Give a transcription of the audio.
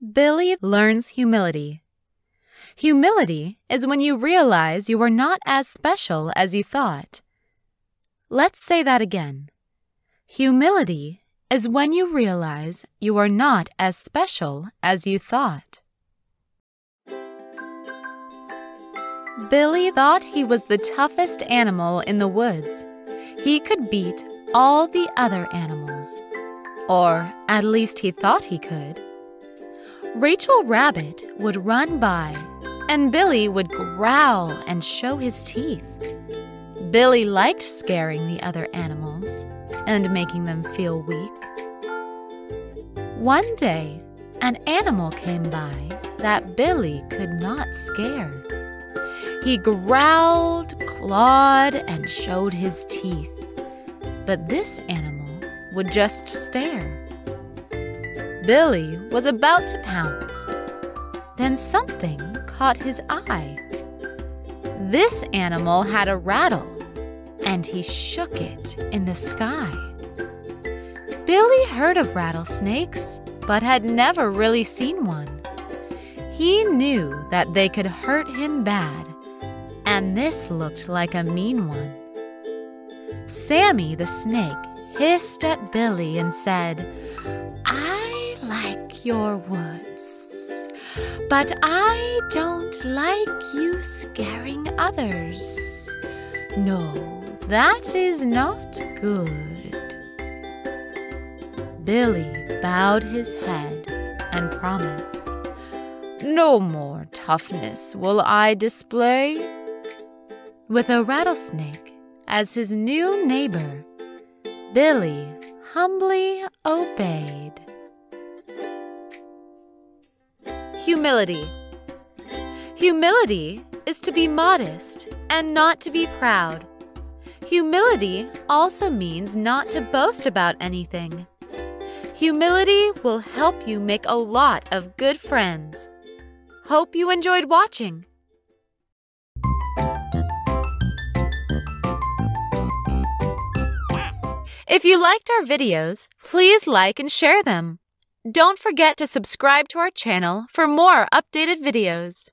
Billy learns humility. Humility is when you realize you are not as special as you thought. Let's say that again. Humility is when you realize you are not as special as you thought. Billy thought he was the toughest animal in the woods. He could beat all the other animals. Or at least he thought he could. Rachel Rabbit would run by, and Billy would growl and show his teeth. Billy liked scaring the other animals and making them feel weak. One day, an animal came by that Billy could not scare. He growled, clawed, and showed his teeth. But this animal would just stare. Billy was about to pounce. Then something caught his eye. This animal had a rattle, and he shook it in the sky. Billy heard of rattlesnakes, but had never really seen one. He knew that they could hurt him bad, and this looked like a mean one. Sammy the snake hissed at Billy and said, your woods. But I don't like you scaring others. No, that is not good. Billy bowed his head and promised, No more toughness will I display. With a rattlesnake as his new neighbor, Billy humbly obeyed. Humility. Humility is to be modest and not to be proud. Humility also means not to boast about anything. Humility will help you make a lot of good friends. Hope you enjoyed watching. If you liked our videos, please like and share them. Don't forget to subscribe to our channel for more updated videos.